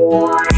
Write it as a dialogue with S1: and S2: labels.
S1: What?